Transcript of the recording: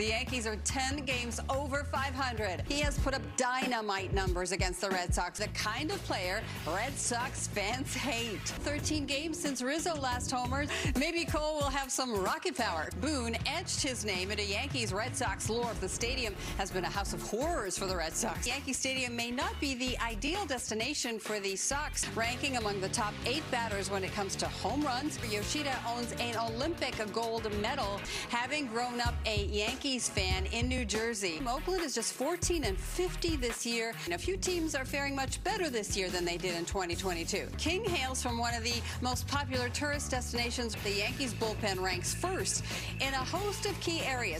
The Yankees are 10 games over 500. He has put up dynamite numbers against the Red Sox, the kind of player Red Sox fans hate. 13 games since Rizzo last homered. Maybe Cole will have some rocket power. Boone etched his name into Yankees Red Sox lore. The stadium has been a house of horrors for the Red Sox. Yankee Stadium may not be the ideal destination for the Sox, ranking among the top eight batters when it comes to home runs. Yoshida owns an Olympic gold medal, having grown up a Yankees fan in New Jersey. Oakland is just 14 and 50 this year, and a few teams are faring much better this year than they did in 2022. King hails from one of the most popular tourist destinations. The Yankees bullpen ranks first in a host of key areas.